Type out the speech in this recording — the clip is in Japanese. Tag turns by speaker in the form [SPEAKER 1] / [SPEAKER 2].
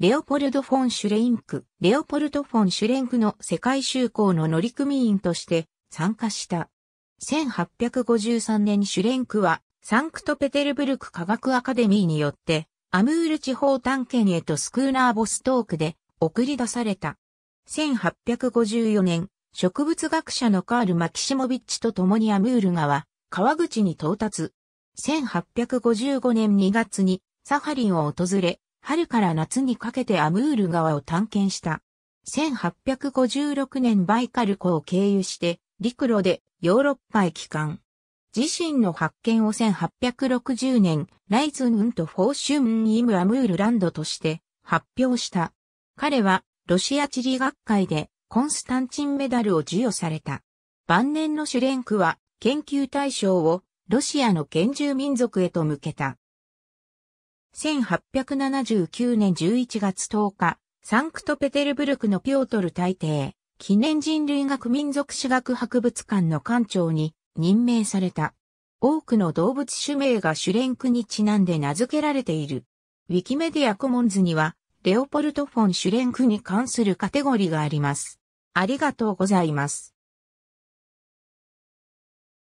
[SPEAKER 1] レオポルド・フォン・シュレインク、レオポルド・フォン・シュレンクの世界修行の乗組員として参加した。1853年シュレンクはサンクトペテルブルク科学アカデミーによってアムール地方探検へとスクーナーボストークで送り出された。1854年、植物学者のカール・マキシモビッチと共にアムール川、川口に到達。1855年2月にサハリンを訪れ、春から夏にかけてアムール川を探検した。1856年バイカル湖を経由して、陸路でヨーロッパへ帰還。自身の発見を1860年、ライズンンとフォーシュンイムアムールランドとして発表した。彼はロシア地理学会でコンスタンチンメダルを授与された。晩年のシュレンクは研究対象をロシアの原住民族へと向けた。1879年11月10日、サンクトペテルブルクのピョートル大帝、記念人類学民族史学博物館の館長に任命された。多くの動物種名がシュレンクにちなんで名付けられている。ウィキメディアコモンズには、レオポルト・フォン・シュレンクに関するカテゴリーがあります。ありがとうございます。